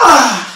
Ah!